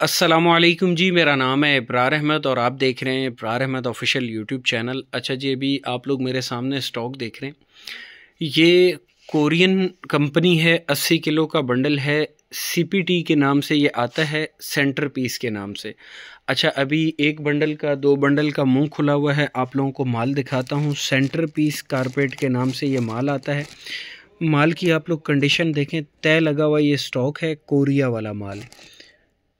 असलकुम जी, मेरा नाम है इब्रार अहमद और आप देख रहे हैं Ibrar Ahmed official YouTube channel. अच्छा जी, अभी आप लोग मेरे सामने स्टॉक देख रहे हैं। ये कोरियन कंपनी है 80 किलो का बंडल है, सीपीटी के नाम से ये आता है सेंटर पीस के नाम से। अच्छा अभी एक बंडल का, दो बंडल का मुँह खुला हुआ है, आप लोगों को माल दिखाता हूँ। सेंटर पीस कारपेट के नाम से ये माल आता है। माल की आप लोग कंडीशन देखें, तय लगा हुआ ये स्टॉक है, कोरिया वाला माल।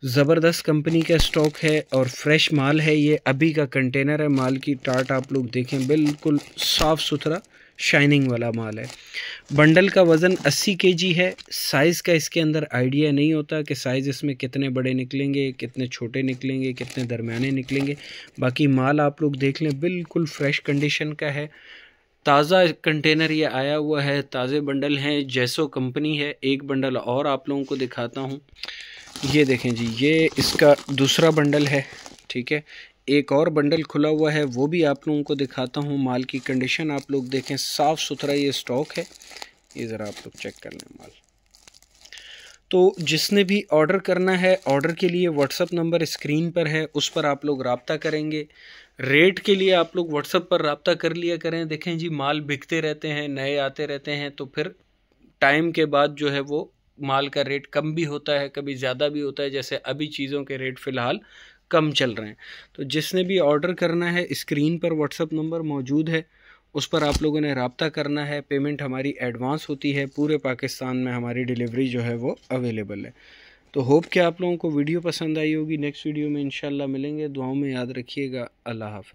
ज़बरदस्त कंपनी का स्टॉक है और फ्रेश माल है ये। अभी का कंटेनर है, माल की टाट आप लोग देखें, बिल्कुल साफ़ सुथरा शाइनिंग वाला माल है। बंडल का वज़न 80 केजी है। साइज़ का इसके अंदर आइडिया नहीं होता कि साइज़ इसमें कितने बड़े निकलेंगे, कितने छोटे निकलेंगे, कितने दरमियाने निकलेंगे। बाकी माल आप लोग देख लें, बिल्कुल फ्रेश कंडीशन का है। ताज़ा कंटेनर ये आया हुआ है, ताज़े बंडल हैं, जैसो कंपनी है। एक बंडल और आप लोगों को दिखाता हूँ। ये देखें जी, ये इसका दूसरा बंडल है, ठीक है? एक और बंडल खुला हुआ है, वो भी आप लोगों को दिखाता हूँ। माल की कंडीशन आप लोग देखें, साफ़ सुथरा ये स्टॉक है। ये ज़रा आप लोग चेक कर लें माल। तो जिसने भी ऑर्डर करना है ऑर्डर के लिए व्हाट्सअप नंबर स्क्रीन पर है, उस पर आप लोग रबता करेंगे। रेट के लिए आप लोग व्हाट्सअप पर रबता कर लिया करें। देखें जी, माल बिकते रहते हैं, नए आते रहते हैं तो फिर टाइम के बाद जो है वो माल का रेट कम भी होता है, कभी ज़्यादा भी होता है, जैसे अभी चीज़ों के रेट फ़िलहाल कम चल रहे हैं। तो जिसने भी ऑर्डर करना है स्क्रीन पर व्हाट्सअप नंबर मौजूद है, उस पर आप लोगों ने रबता करना है पेमेंट हमारी एडवांस होती है, पूरे पाकिस्तान में हमारी डिलीवरी जो है वो अवेलेबल है। तो होप कि आप लोगों को वीडियो पसंद आई होगी। नेक्स्ट वीडियो में इंशाल्लाह मिलेंगे। दुआओं में याद रखिएगा। अल्लाह हाफ़